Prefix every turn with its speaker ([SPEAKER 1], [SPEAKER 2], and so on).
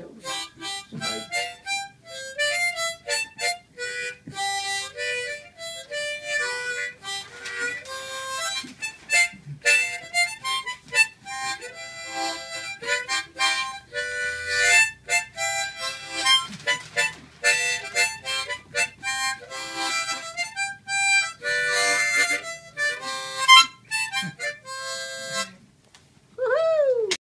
[SPEAKER 1] shows.